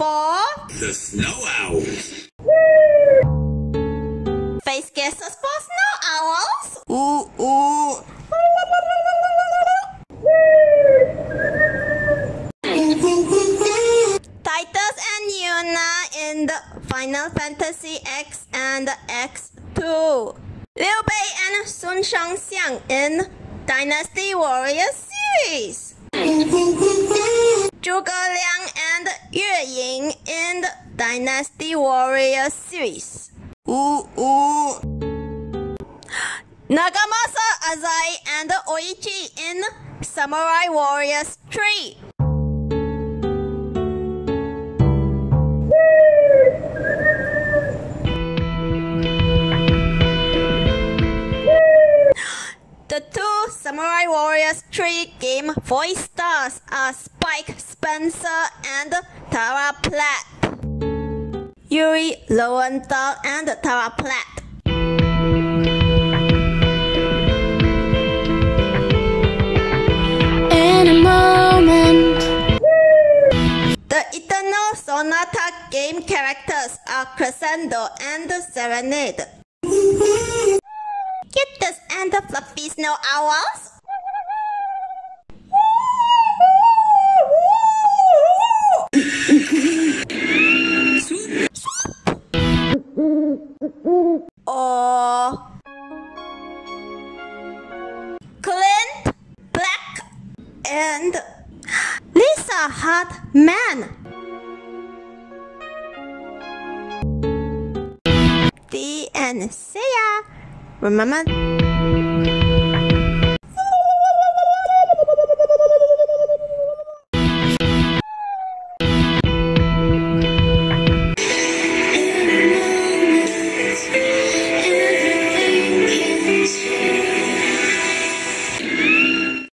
Wow. Face guesses for snow owls. Ooh, ooh. Tidus and Yuna in the Final Fantasy X and X2. Liu Bei and Sun Shangxiang in Dynasty Warriors series. Zhuge Liang Ying in the Dynasty Warrior series. Ooh, ooh. Nagamasa Azai and Oichi in Samurai Warriors 3. Samurai Warriors 3 game voice stars are Spike Spencer and Tara Platt. Yuri Lowenthal and Tara Platt. In a moment, The Eternal Sonata game characters are Crescendo and Serenade. And the Fluffy Snow Owls. Or oh. Clint Black and Lisa Hartman. The end. See ya. bra